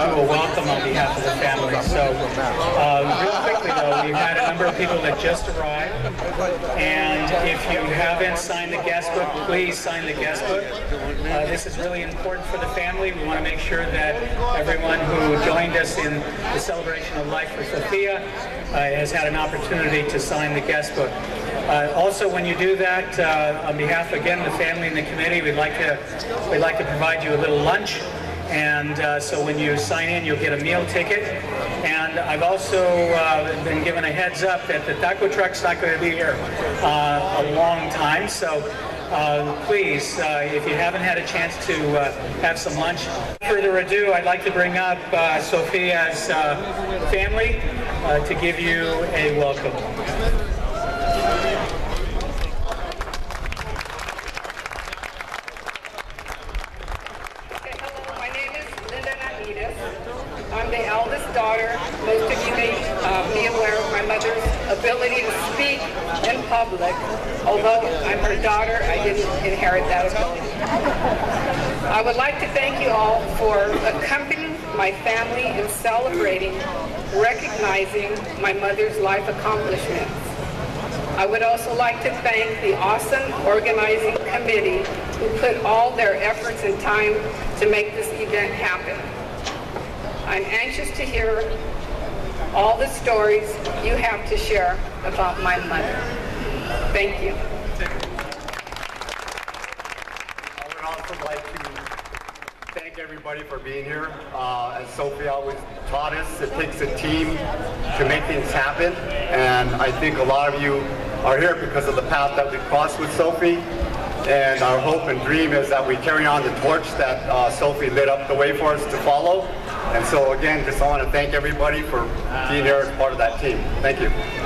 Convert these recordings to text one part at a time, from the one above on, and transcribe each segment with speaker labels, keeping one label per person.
Speaker 1: I will welcome on behalf of the family. So, uh, real quickly though, we've had a number of people that just arrived, and if you haven't signed the guest book, please sign the guest book. Uh, this is really important for the family. We want to make sure that everyone who joined us in the celebration of life for Sofia uh, has had an opportunity to sign the guest book. Uh, also, when you do that, uh, on behalf again of the family and the committee, we'd like to we'd like to provide you a little lunch. And uh, so when you sign in, you'll get a meal ticket. And I've also uh, been given a heads up that the taco truck's not going to be here uh, a long time. So uh, please, uh, if you haven't had a chance to uh, have some lunch, further ado, I'd like to bring up uh, Sofia's family to give you a welcome.
Speaker 2: Okay, hello, my name is Linda Namides. I'm the eldest daughter. Most of you may uh, be aware of my mother's ability to speak in public. Although I'm her daughter, I didn't inherit that ability. I would like to thank you all for accompanying my family in celebrating, recognizing my mother's life accomplishments. I would also like to thank the awesome organizing committee who put all their efforts and time to make this event happen. I'm anxious to hear all the stories you have to share about my mother. Thank you.
Speaker 3: Like to thank everybody for being here. Uh, as Sophie always taught us, it takes a team to make things happen. And I think a lot of you are here because of the path that we crossed with Sophie. And our hope and dream is that we carry on the torch that uh, Sophie lit up the way for us to follow. And so again, just I want to thank everybody for being here as part of that team. Thank you.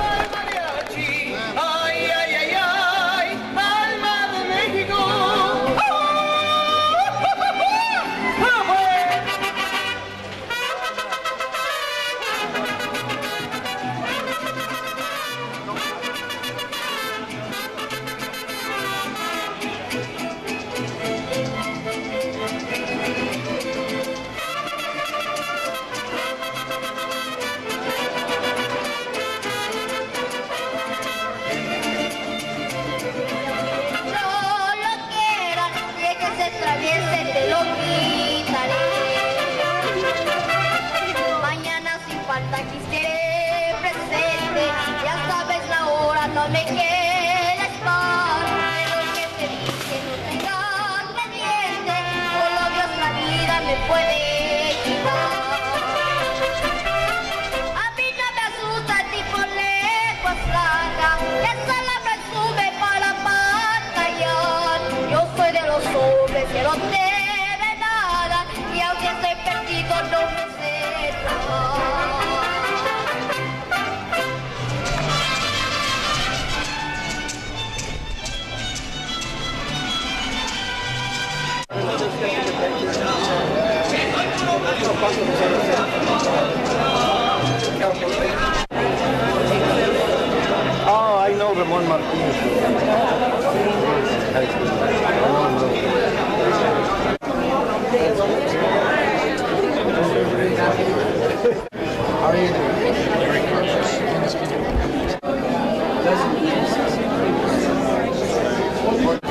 Speaker 4: Oh, I know Ramon Martinez.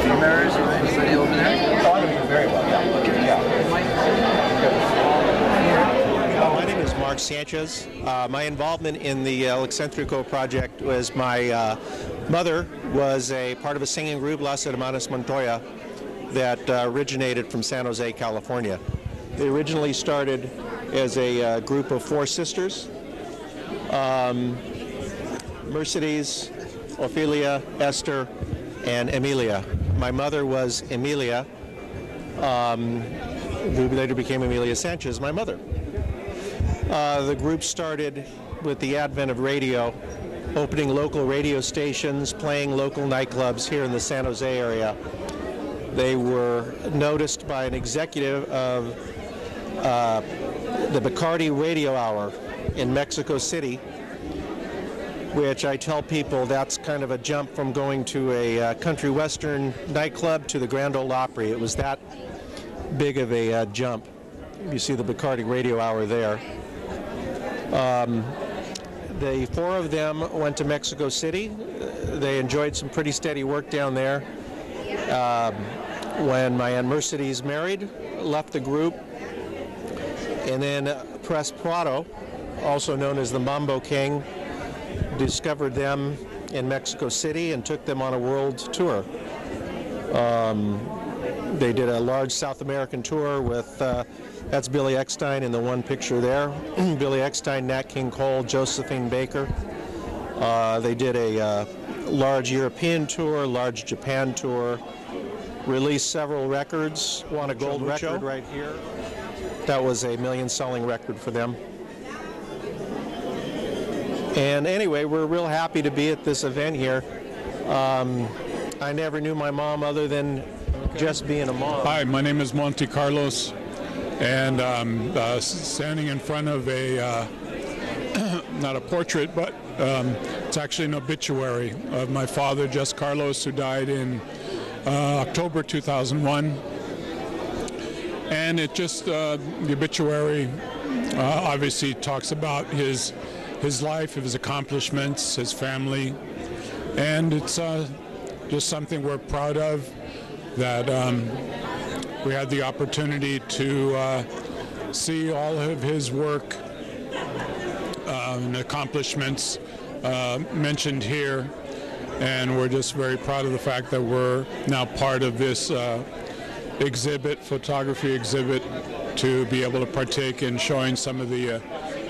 Speaker 5: Ramirez or anybody over there?
Speaker 4: Oh, I know you very well. Yeah.
Speaker 6: Uh, My name is Mark Sanchez. Uh, my involvement in the El Excentrico project was my uh, mother was a part of a singing group, Las Hermanas Montoya, that uh, originated from San Jose, California. They originally started as a uh, group of four sisters, um, Mercedes, Ophelia, Esther, and Emilia. My mother was Emilia, um, who later became Emilia Sanchez, my mother. Uh, the group started with the advent of radio, opening local radio stations, playing local nightclubs here in the San Jose area. They were noticed by an executive of uh, the Bacardi Radio Hour in Mexico City, which I tell people that's kind of a jump from going to a uh, country western nightclub to the Grand Ole Opry. It was that big of a uh, jump. You see the Bacardi Radio Hour there. Um, the four of them went to Mexico City. They enjoyed some pretty steady work down there. Um, when my Aunt Mercedes married, left the group, and then Perez Prado, also known as the Mambo King, discovered them in Mexico City and took them on a world tour. Um, they did a large South American tour with, uh, that's Billy Eckstine in the one picture there. Billy Eckstine, Nat King Cole, Josephine Baker. Uh, they did a uh, large European tour, large Japan tour, released several records, won a gold record right here. That was a million selling record for them. And anyway, we're real happy to be at this event here. Um, I never knew my mom other than just being a mom.
Speaker 7: Hi, my name is Monte Carlos, and I'm uh, standing in front of a, uh, not a portrait, but um, it's actually an obituary of my father, Jess Carlos, who died in uh, October 2001. And it just, uh, the obituary uh, obviously talks about his, his life, his accomplishments, his family, and it's uh, just something we're proud of that um, we had the opportunity to uh, see all of his work uh, and accomplishments uh, mentioned here. And we're just very proud of the fact that we're now part of this uh, exhibit, photography exhibit, to be able to partake in showing some of the uh,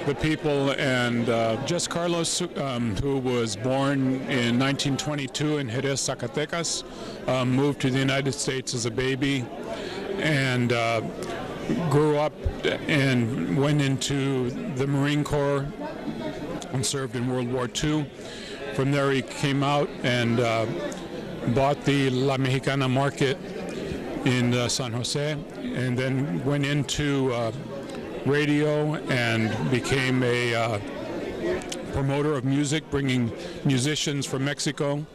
Speaker 7: the people and uh, Jess Carlos, um, who was born in 1922 in Jerez, Zacatecas, um, moved to the United States as a baby and uh, grew up and went into the Marine Corps and served in World War II. From there, he came out and uh, bought the La Mexicana market in uh, San Jose and then went into uh, radio and became a uh, promoter of music, bringing musicians from Mexico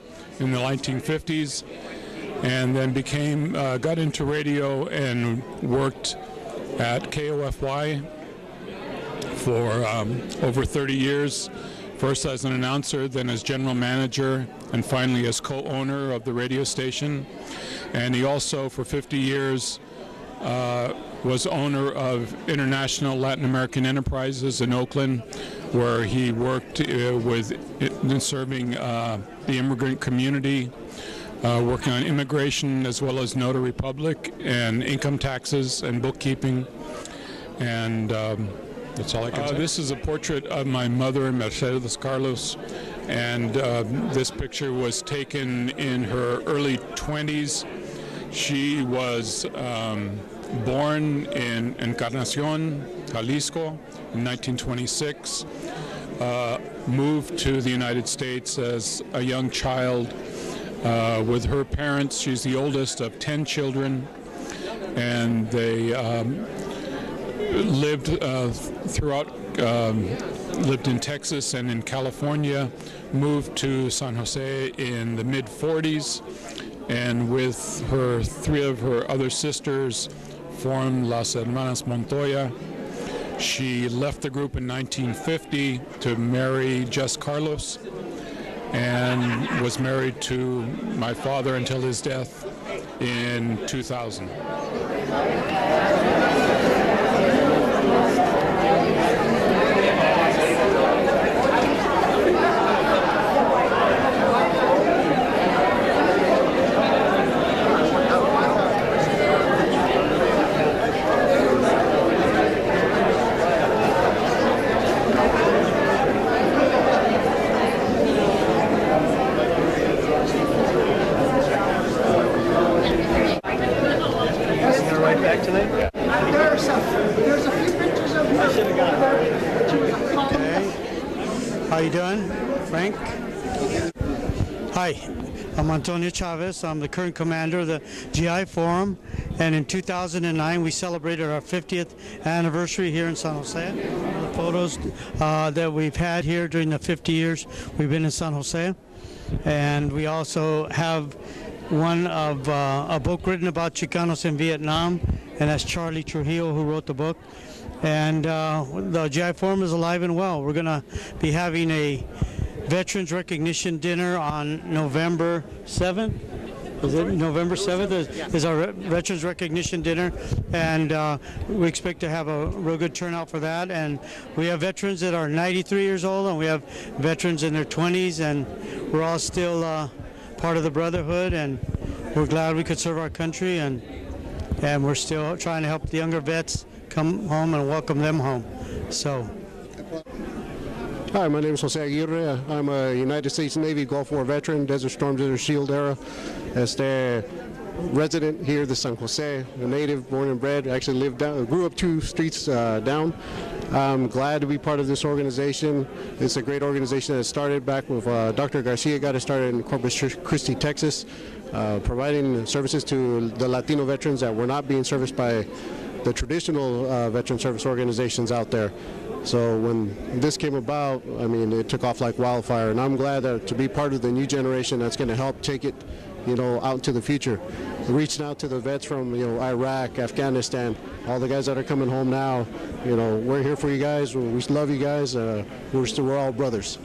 Speaker 7: in the 1950s, and then became uh, got into radio and worked at KOFY for um, over 30 years. First as an announcer, then as general manager, and finally as co-owner of the radio station. And he also, for 50 years, uh, was owner of International Latin American Enterprises in Oakland, where he worked uh, with in serving uh, the immigrant community, uh, working on immigration as well as notary public and income taxes and bookkeeping. And um, that's all I can say. This is a portrait of my mother, Mercedes Carlos, and uh, this picture was taken in her early 20s. She was um, born in Encarnacion, Jalisco, in 1926. Uh, moved to the United States as a young child uh, with her parents. She's the oldest of 10 children, and they um, lived uh, throughout, um, lived in Texas and in California, moved to San Jose in the mid 40s, and with her three of her other sisters, formed Las Hermanas Montoya. She left the group in 1950 to marry Jess Carlos and was married to my father until his death in 2000.
Speaker 4: right back tonight?
Speaker 8: There's a, there's a few pictures of you. I should have got
Speaker 9: Okay. How you doing, Hi, I'm Antonio Chavez. I'm the current commander of the GI Forum, and in 2009 we celebrated our 50th anniversary here in San Jose. The photos uh, that we've had here during the 50 years we've been in San Jose, and we also have one of uh, a book written about Chicanos in Vietnam, and that's Charley Trujillo who wrote the book. And uh, the GI Forum is alive and well. We're going to be having a Veterans Recognition Dinner on November 7th. Is it November 7th is, our Veterans Recognition Dinner, and uh, we expect to have a real good turnout for that. And we have veterans that are 93 years old, and we have veterans in their 20s, and we're all still uh, part of the brotherhood, and we're glad we could serve our country, and and we're still trying to help the younger vets come home and welcome them home. So.
Speaker 10: Hi, my name is Jose Aguirre. I'm a United States Navy Gulf War veteran, Desert Storm, Desert Shield era. Este resident here, the San Jose, a native, born and bred. Actually lived down, grew up two streets uh, down. I'm glad to be part of this organization. It's a great organization that started back with uh, Dr. Garcia. Got it started in Corpus Christi, Texas, uh, providing services to the Latino veterans that were not being serviced by the traditional uh, veteran service organizations out there. So when this came about, I mean, it took off like wildfire, and I'm glad that to be part of the new generation that's going to help take it, you know, out into the future. Reaching out to the vets from, you know, Iraq, Afghanistan, all the guys that are coming home now, you know, we're here for you guys. We love you guys. Uh, we're still, we're all brothers.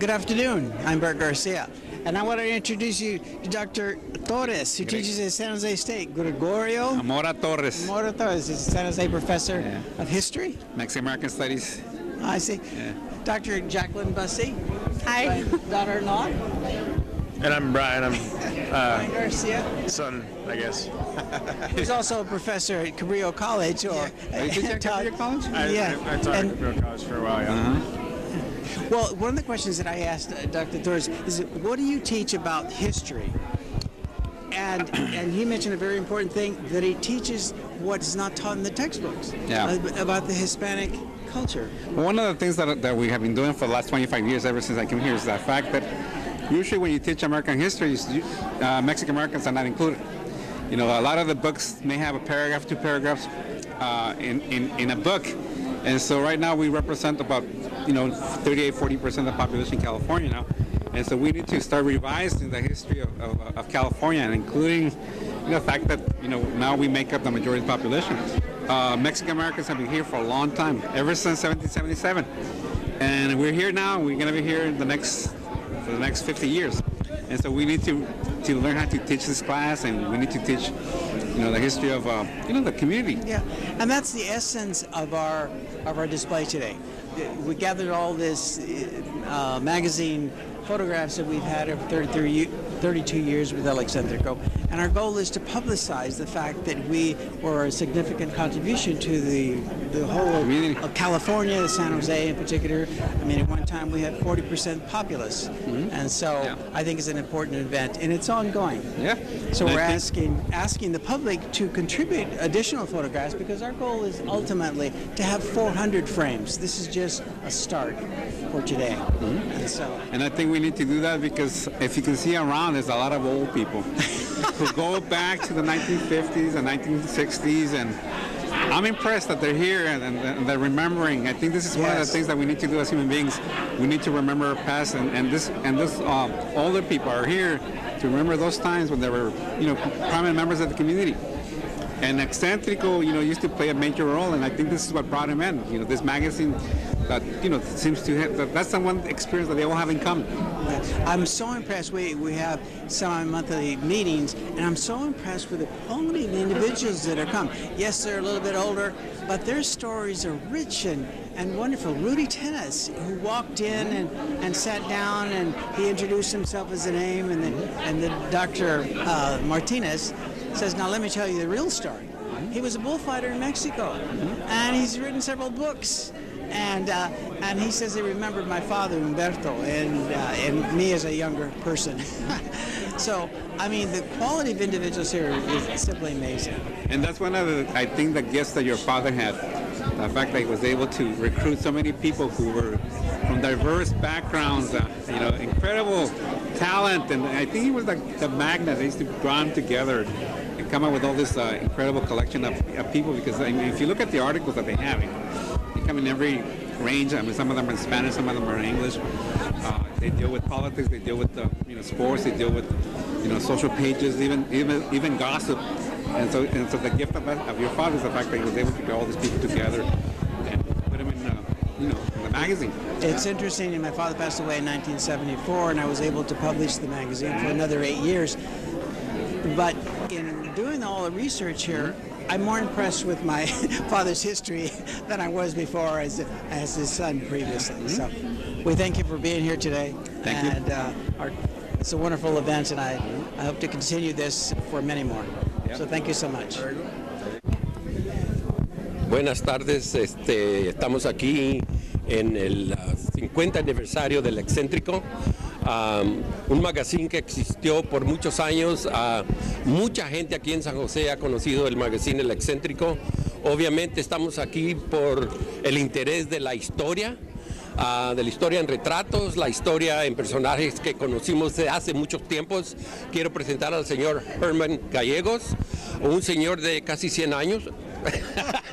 Speaker 11: Good afternoon. I'm Bert Garcia. And I want to introduce you to Dr. Torres, who teaches at San Jose State. Gregorio
Speaker 12: Amora Torres,
Speaker 11: Mora Torres is a San Jose professor of history.
Speaker 12: Mexican American Studies.
Speaker 11: I see.
Speaker 12: Yeah.
Speaker 11: Dr. Jacqueline Bussey.
Speaker 13: Hi.
Speaker 11: Daughter-in-law.
Speaker 14: And I'm Brian. I'm uh,
Speaker 11: Brian Garcia.
Speaker 14: son, I guess.
Speaker 11: He's also a professor at Cabrillo College. Or
Speaker 12: Are you teaching at Cabrillo College?
Speaker 14: I,
Speaker 11: yeah.
Speaker 14: I, I taught
Speaker 11: And-
Speaker 14: at Cabrillo College for a while, yeah. Uh-huh.
Speaker 11: Well, one of the questions that I asked uh, Dr. Torres is, what do you teach about history? And and he mentioned a very important thing that he teaches what is not taught in the textbooks
Speaker 12: Yeah.
Speaker 11: uh, about the Hispanic culture.
Speaker 12: One of the things that, that we have been doing for the last 25 years, ever since I came here, is the fact that usually when you teach American history, uh, Mexican Americans are not included. You know, a lot of the books may have a paragraph, two paragraphs uh, in, in, in a book. And so right now we represent about, you know, 38, 40% of the population in California now. And so we need to start revising the history of, of, of California including you know, the fact that, you know, now we make up the majority of the population. Uh, Mexican Americans have been here for a long time, ever since 1777. And we're here now, we're going to be here the next, for the next 50 years. And so we need to, to learn how to teach this class and we need to teach, you know, the history of, uh, you know, the community.
Speaker 11: Yeah, and that's the essence of our of our display today. We gathered all this uh, magazine photographs that we've had over 33, 32 years with El Excentrico, and our goal is to publicize the fact that we were a significant contribution to the the whole of, of California, San Jose in particular. I mean, at one time we had 40% populace, mm-hmm. and so I think it's an important event, and it's ongoing.
Speaker 12: Yeah.
Speaker 11: So
Speaker 12: And
Speaker 11: we're asking asking the public to contribute additional photographs because our goal is ultimately to have 400 frames. This is just a start for today. And so
Speaker 12: And I think we need to do that because if you can see around, there's a lot of old people who go back to the 1950s and 1960s, and I'm impressed that they're here and, and, and they're remembering. I think this is one of the things that we need to do as human beings. We need to remember our past, and, and this and this um, older people are here to remember those times when they were, you know, prominent members of the community. And Excentrico, you know, used to play a major role, and I think this is what brought him in. You know, this magazine that, you know, seems to have, that, that's the one experience that they all have in common.
Speaker 11: I'm so impressed. We, we have semi-monthly meetings, and I'm so impressed with the quality of the individuals that are come. Yes, they're a little bit older, but their stories are rich and, and wonderful. Rudy Tennis, who walked in and, and sat down, and he introduced himself as a name, and then and then Dr. Uh, Martinez says, "Now let me tell you the real story." He was a bullfighter in Mexico, and he's written several books. And uh, and he says he remembered my father Humberto and uh, and me as a younger person. so I mean the quality of individuals here is simply amazing.
Speaker 12: And that's one of the, I think, the gifts that your father had. The fact that he was able to recruit so many people who were from diverse backgrounds, uh, you know, incredible talent. And I think he was like the magnet that used to draw them together and come up with all this uh, incredible collection of, of people. Because I mean, if you look at the articles that they have, they come in every range. I mean, some of them are in Spanish, some of them are in English. Uh, they deal with politics, they deal with uh, you know sports, they deal with you know social pages, even even even gossip. And so and so the gift of, of your father is the fact that he was able to get all these people together magazine.
Speaker 11: It's interesting, and my father passed away in 1974, and I was able to publish the magazine for another eight years. But in doing all the research here, I'm more impressed with my father's history than I was before as, as his son previously. So we thank you for being here today.
Speaker 12: Thank you.
Speaker 11: and, Uh, our, it's a wonderful event, and I, I hope to continue this for many more. So thank you so much.
Speaker 13: Buenas tardes, este, estamos aquí en el ah, 50 aniversario del Excéntrico, un magazine que existió por muchos años. ah, mucha gente aquí en San José ha conocido el magazine El Excéntrico. Obviamente estamos aquí por el interés de la historia. ah, de la historia en retratos, la historia en personajes que conocimos de hace muchos tiempos. Quiero presentar al señor Herman Gallegos, un señor de casi 100 años,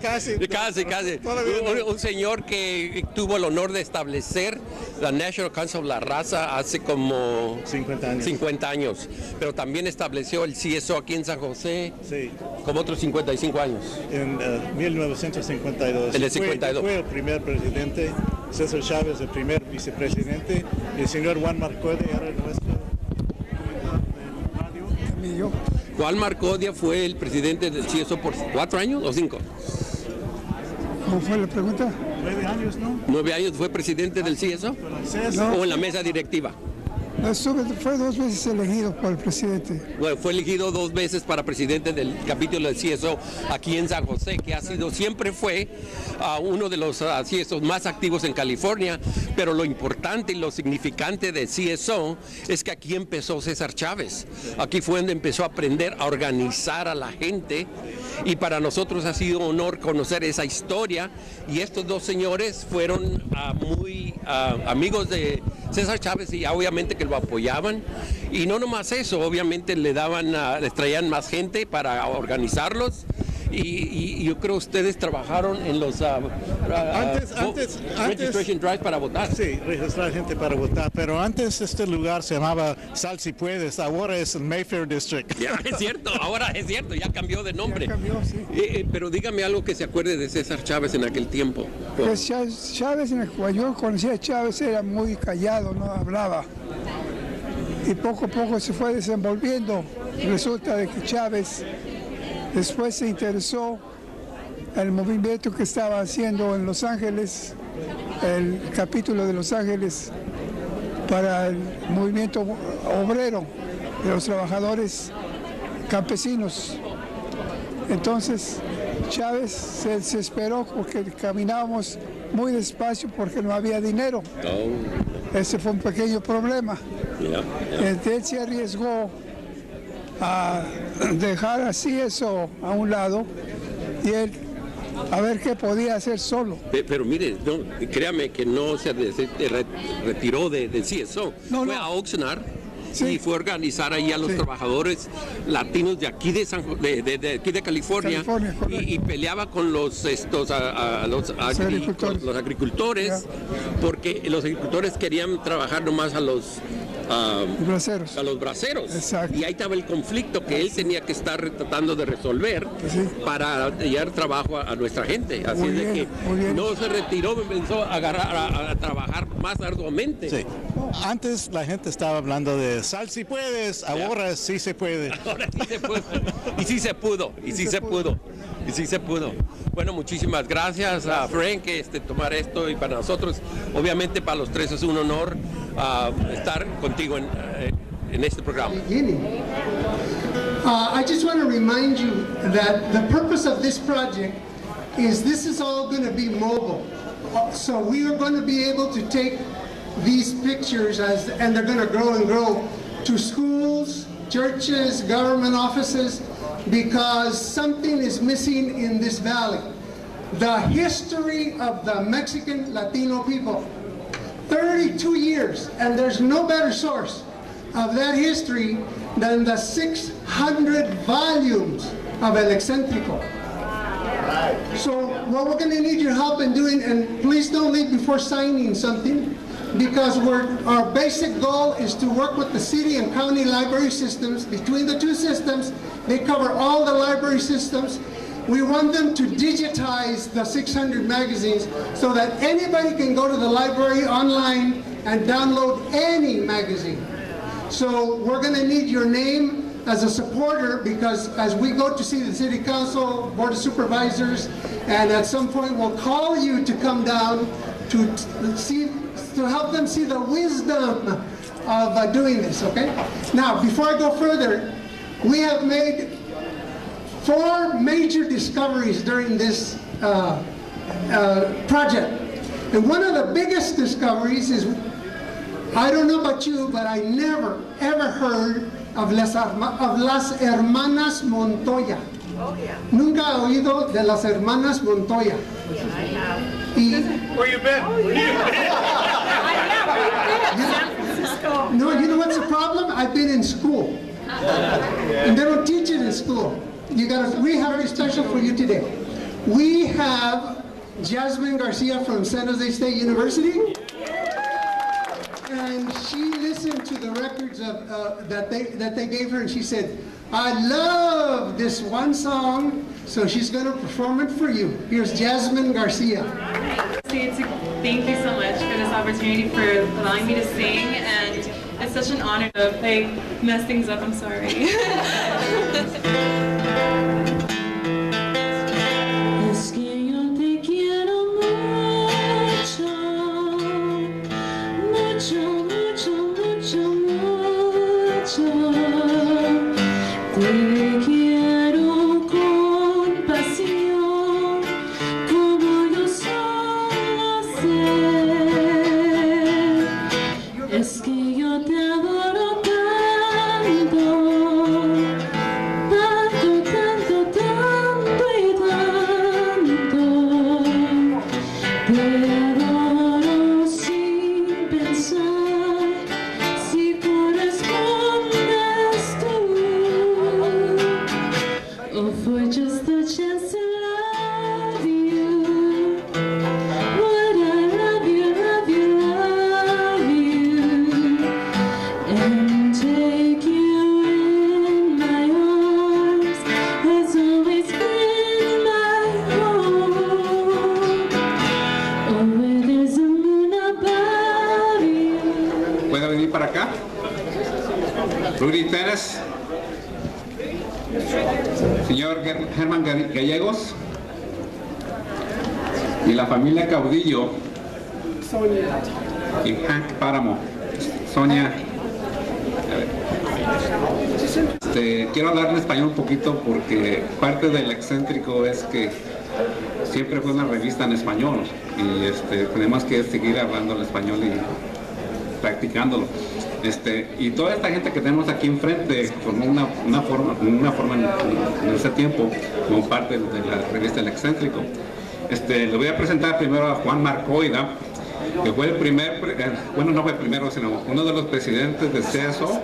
Speaker 15: Casi.
Speaker 13: Casi, casi. Un, un señor que tuvo el honor de establecer la National Council of la Raza hace como
Speaker 15: 50 años.
Speaker 13: 50 años. Pero también estableció el CSO aquí en San José como otros 55 años.
Speaker 15: En eh, 1952.
Speaker 13: En el
Speaker 15: Fue-
Speaker 13: 52.
Speaker 15: Fue, el primer presidente, César Chávez el primer vicepresidente, y el señor Juan Marcode era nuestro
Speaker 13: Juan Marcodia fue el presidente del CSO por cuatro años o cinco.
Speaker 8: ¿Cómo fue la pregunta?
Speaker 15: nueve años, ¿no?
Speaker 13: Nueve años fue presidente del CSO
Speaker 8: No.
Speaker 13: o en la mesa directiva.
Speaker 8: Fue dos veces elegido por el presidente.
Speaker 13: Bueno, fue elegido dos veces para presidente del capítulo del CSO aquí en San José, que ha sido, siempre fue ah, uno de los CSOs más activos en California, pero lo importante y lo significante de CSO es que aquí empezó César Chávez. Aquí fue donde empezó a aprender a organizar a la gente y para nosotros ha sido un honor conocer esa historia. Y estos dos señores fueron ah, muy ah, amigos de César Chávez y obviamente que lo apoyaban. Y no nomás eso, obviamente le daban, ah, les traían más gente para organizarlos y, y- yo creo ustedes trabajaron en los ah, ah,
Speaker 15: Antes-
Speaker 13: vo-
Speaker 15: antes- antes-
Speaker 13: registration drives para votar.
Speaker 15: Sí, registrar gente para votar, pero antes este lugar se llamaba Sal si puedes, ahora es el Mayfair District.
Speaker 13: Ya, es cierto, ahora es cierto, ya cambió de nombre. Eh, eh, pero dígame algo que se acuerde de César Chávez en aquel tiempo.
Speaker 8: Pues Chávez, Chávez, en el- cuando yo conocía a Chávez era muy callado, no hablaba. Y poco a poco se fue desenvolviendo. Resulta de que Chávez después se interesó en el movimiento que estaba haciendo en Los Ángeles, el capítulo de Los Ángeles para el movimiento obrero de los trabajadores campesinos. Entonces Chávez se desesperó porque caminábamos muy despacio porque no había dinero. Ese fue un pequeño problema.
Speaker 13: Ya,
Speaker 8: Entonces, él se arriesgó a dejar así eso a un lado y él a ver qué podía hacer solo.
Speaker 13: Pe- Pero mire, no, créame que no se re- se re- retiró de, del CSO. fue a Oxnard y fue a organizar ahí a los trabajadores latinos de aquí de, San de, de- de aquí de California,
Speaker 8: California,
Speaker 13: y, y peleaba con los estos a, a los, agri-
Speaker 8: agricultores.
Speaker 13: los agricultores porque los agricultores querían trabajar nomás a los ah,
Speaker 8: braceros.
Speaker 13: a los braceros. Y ahí estaba el conflicto que él tenía que estar tratando de resolver para dar trabajo a, a nuestra gente. Así
Speaker 15: Muy
Speaker 13: de
Speaker 15: bien,
Speaker 13: que no se retiró, empezó a agarrar a, a trabajar más arduamente.
Speaker 15: Sí. Antes la gente estaba hablando de sal si puedes, ahora sí se puede.
Speaker 13: Ahora sí se pudo. Y sí se pudo, y sí se pudo, y sí se pudo. Bueno, muchísimas gracias a Frank este, tomar esto y para nosotros, obviamente para los tres es un honor ah, estar contigo en, eh, en este programa.
Speaker 16: Uh, I just want to remind you that the purpose of this project is this is all going to be mobile. Uh, So we are going to be able to take these pictures as, and they're going to grow and grow to schools, churches, government offices, because something is missing in this valley. The history of the Mexican Latino people. 32 years, and there's no better source of that history than the 600 volumes of El Excentrico. So what we're going to need your help in doing, and please don't leave before signing something, because we're, our basic goal is to work with the city and county library systems. Between the two systems, they cover all the library systems. We want them to digitize the 600 magazines so that anybody can go to the library online and download any magazine. So we're going to need your name as a supporter because as we go to see the city council, board of supervisors, and at some point we'll call you to come down to see, to help them see the wisdom of uh, doing this, okay? Now, before I go further, we have made four major discoveries during this uh, uh, project. And one of the biggest discoveries is, I don't know about you, but I never, ever heard of las, Arma- of las hermanas Montoya. Nunca he oído de las hermanas Montoya. Yeah, I Y,
Speaker 7: Where you been?
Speaker 16: no, you know what's the problem? I've been in school. And they don't teach it in school. You gotta, we have a special for you today. We have Jasmine Garcia from San Jose State University. And she listened to the records of, uh, that they, that they gave her and she said, I love this one song, so she's gonna perform it for you. Here's Jasmine Garcia.
Speaker 17: Thank you so much for this opportunity for allowing me to sing and it's such an honor to like mess things up. I'm sorry.
Speaker 12: Pérez. Señor Ger- Germán Gallegos. Y la familia Caudillo. Y Hank Páramo. Sonia. Este, quiero hablar en español un poquito porque parte del excéntrico es que siempre fue una revista en español y este, tenemos que seguir hablando el español y practicándolo. Este, y toda esta gente que tenemos aquí enfrente formó una, una forma, una forma en, en ese tiempo como parte de la revista El Excéntrico. Este, le voy a presentar primero a Juan Marcoida, que fue el primer, eh, bueno, no fue el primero, sino uno de los presidentes de CESO,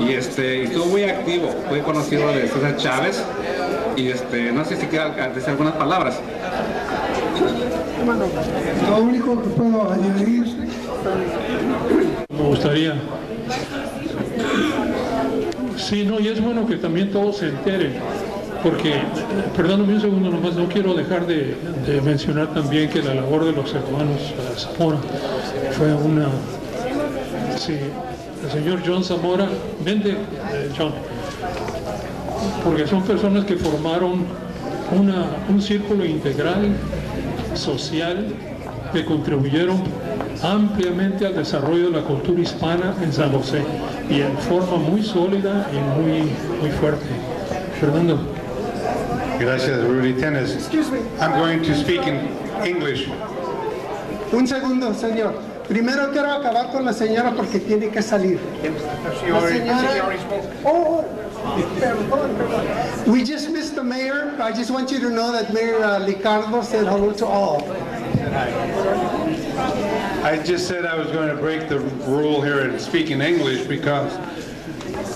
Speaker 12: y este, estuvo muy activo, fue conocido de César Chávez, y este, no sé si quiera decir algunas palabras.
Speaker 8: Lo único que puedo añadir
Speaker 7: Me gustaría. Sí, no, y es bueno que también todos se enteren, porque, perdóname un segundo nomás, no quiero dejar de, mencionar también que la labor de los hermanos Zamora fue una... Sí, el señor John Zamora, vende, eh, John, porque son personas que formaron una, un círculo integral social que contribuyeron ampliamente al desarrollo de la cultura hispana en San José y en forma muy sólida y muy, muy fuerte. Fernando.
Speaker 18: Gracias, Rudy Tennis. I'm going to speak in English.
Speaker 16: Un segundo, señor. Primero quiero acabar con la señora porque tiene que salir. La señora- Oh, oh, perdón, perdón. We just missed the mayor. I just want you to know that Mayor uh, Licardo said hello to all.
Speaker 18: I just said I was going to break the rule here and speak in English because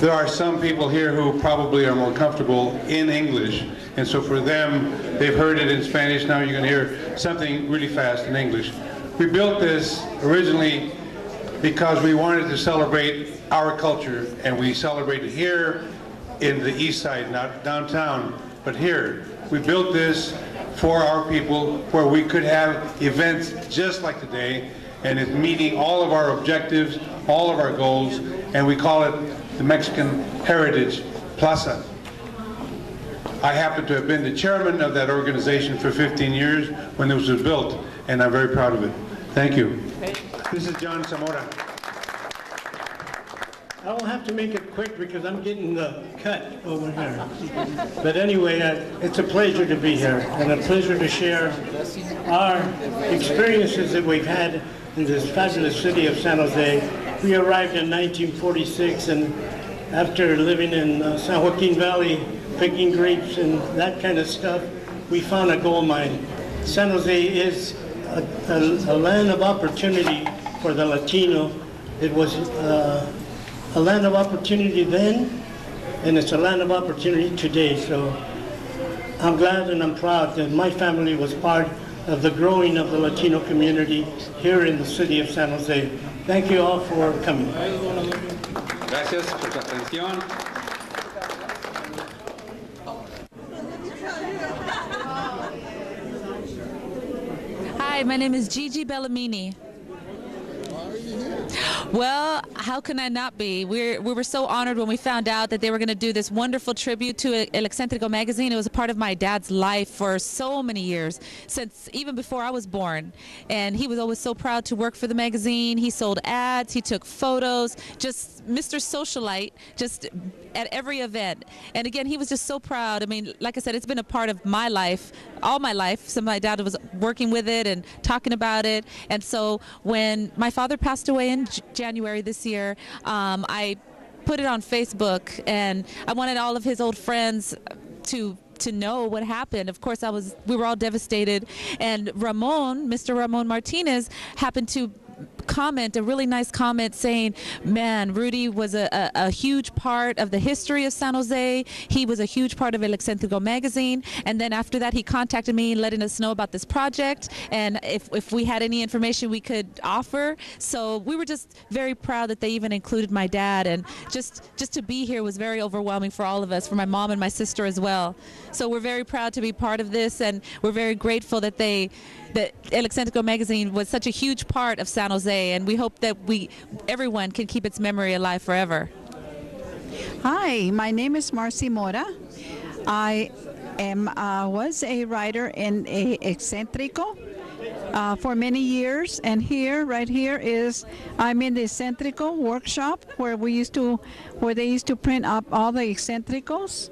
Speaker 18: there are some people here who probably are more comfortable in English. And so for them, they've heard it in Spanish, now you're going to hear something really fast in English. We built this originally because we wanted to celebrate our culture, and we celebrate it here in the east side, not downtown, but here. We built this for our people where we could have events just like today and it's meeting all of our objectives, all of our goals, and we call it the Mexican Heritage Plaza. I happen to have been the chairman of that organization for 15 years when it was built, and I'm very proud of it. Thank you. This is John Zamora.
Speaker 19: I will have to make it quick because I'm getting the cut over here. But anyway, uh, it's a pleasure to be here and a pleasure to share our experiences that we've had in this fabulous city of San Jose. We arrived in 1946 and after living in uh, San Joaquin Valley, picking grapes and that kind of stuff, we found a gold mine. San Jose is a, a, a land of opportunity for the Latino. It was uh, a land of opportunity then, and it's a land of opportunity today. So I'm glad and I'm proud that my family was part of the growing of the Latino community here in the city of San Jose. Thank you all for coming.
Speaker 12: Gracias por su atención.
Speaker 20: Hi, my name is Gigi Bellamini. Well, how can I not be? We're, we were so honored when we found out that they were going to do this wonderful tribute to El Excentrico magazine. It was a part of my dad's life for so many years, since even before I was born. And he was always so proud to work for the magazine. He sold ads, he took photos, just Mr. Socialite, just at every event. And again, he was just so proud. I mean, like I said, it's been a part of my life, all my life. So my dad was working with it and talking about it. And so when my father passed away in January this year, um, I put it on Facebook, and I wanted all of his old friends to to know what happened. Of course, I was we were all devastated, and Ramon, Mr. Ramon Martinez, happened to comment, a really nice comment saying, man, Rudy was a, a, a, huge part of the history of San Jose. He was a huge part of El Excentrico magazine. And then after that, he contacted me letting us know about this project and if, if we had any information we could offer. So we were just very proud that they even included my dad. And just, just to be here was very overwhelming for all of us, for my mom and my sister as well. So we're very proud to be part of this and we're very grateful that they that El Excentrico magazine was such a huge part of San Jose, and we hope that we everyone can keep its memory alive forever.
Speaker 21: Hi, my name is Marcy Mora. I am uh, was a writer in a Excentrico uh, for many years, and here, right here, is I'm in the Excentrico workshop where we used to, where they used to print up all the Excentricos,